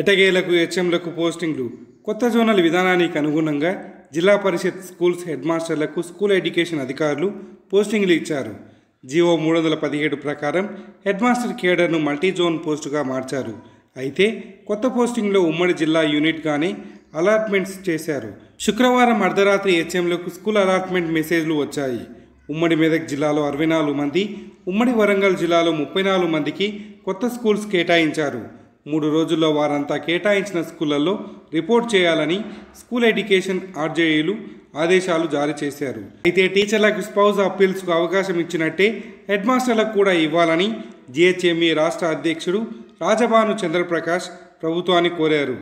ఎటగేలకు హెచ్ఎంలకు పోస్టింగ్లు కొత్త జోనల్ విధానానికి అనుగుణంగా జిల్లా పరిషత్ స్కూల్స్ హెడ్ మాస్టర్లకు స్కూల్ ఎడ్యుకేషన్ అధికారులు పోస్టింగ్లు ఇచ్చారు. జీవో మూడు వందల పదిహేడు ప్రకారం హెడ్ మాస్టర్ కేడర్ను మల్టీ జోన్ పోస్టుగా మార్చారు. అయితే కొత్త పోస్టింగ్లో ఉమ్మడి జిల్లా యూనిట్గానే అలాట్మెంట్స్ చేశారు. శుక్రవారం అర్ధరాత్రి హెచ్ఎంలకు స్కూల్ అలాట్మెంట్ మెసేజ్లు వచ్చాయి. ఉమ్మడి మెదక్ జిల్లాలో అరవై నాలుగు మంది ఉమ్మడి వరంగల్ జిల్లాలో ముప్పై నాలుగు మందికి కొత్త స్కూల్స్ కేటాయించారు. మూడు రోజుల్లో వారంతా కేటాయించిన స్కూళ్ళలో రిపోర్ట్ చేయాలని స్కూల్ ఎడ్యుకేషన్ ఆర్జేఏలు ఆదేశాలు జారీ చేశారు. అయితే టీచర్లకు స్పౌజ్ అప్పీల్స్కు అవకాశం ఇచ్చినట్టే హెడ్ మాస్టర్లకు కూడా ఇవ్వాలని జిహెచ్ఎంఈ రాష్ట్ర అధ్యక్షుడు రాజభాను చంద్రప్రకాష్ ప్రభుత్వాన్ని కోరారు.